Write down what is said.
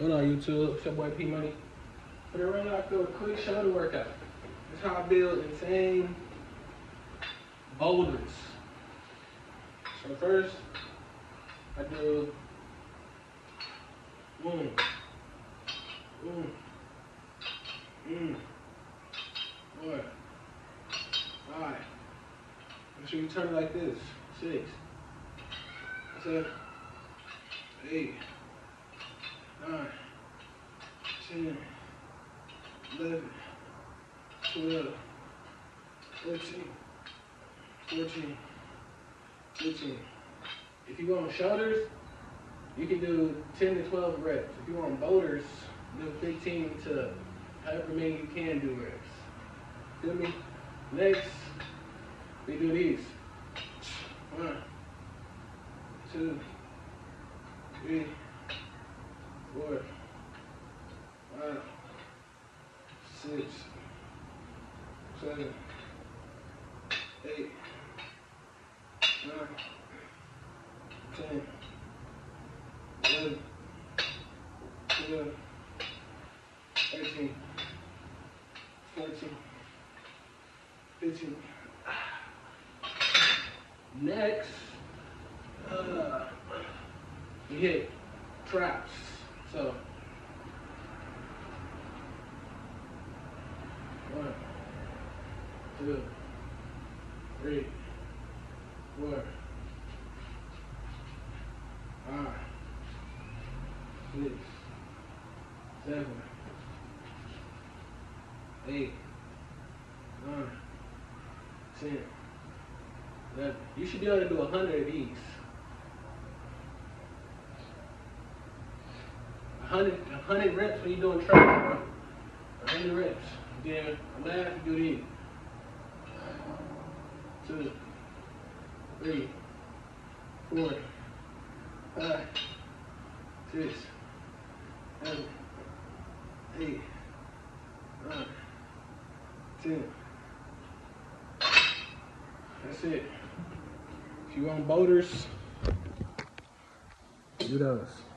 What on YouTube? It's your boy P Money. For the run, I do a quick shoulder workout. That's how I build insane boulders. So first, I do one, one, mm, four, five. Make sure you turn it like this. Six, seven, eight, nine, ten, eleven, twelve, thirteen, fourteen, fifteen. If you want shoulders, you can do 10 to 12 reps. If you want boulders, do 15 to however many you can do reps. Feel me? Next, we do these. One, two, three, four, five, six, seven, eight, nine, ten, eleven, twelve, thirteen, fourteen, fifteen. Next, uh, we hit traps. So, one, two, three, four, five, six, seven, eight, nine, ten. You should be able to do a 100 of these. 100, 100 reps when you're doing training, bro. 100 reps. Then have to do these. Two, three, four, five, six, seven, eight, nine, ten. That's it. If you want boulders, do those.